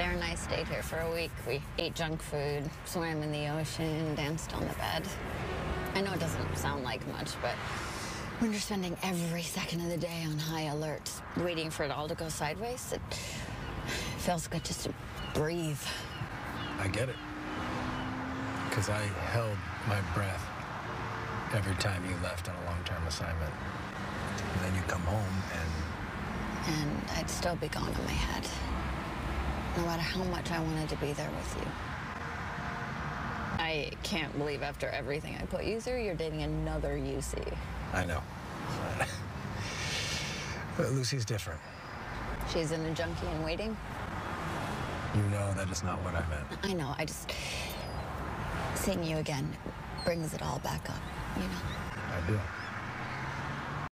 Darren and I stayed here for a week. We ate junk food, swam in the ocean, danced on the bed. I know it doesn't sound like much, but when you're spending every second of the day on high alert, waiting for it all to go sideways, it feels good just to breathe. I get it. Because I held my breath every time you left on a long-term assignment. And then you come home and And I'd still be gone in my head. No matter how much I wanted to be there with you. I can't believe after everything I put you through, you're dating another UC. I know. But Lucy's different. She's in a junkie in waiting. You know that is not what I meant. I know, I just. Seeing you again brings it all back up, you know? I do.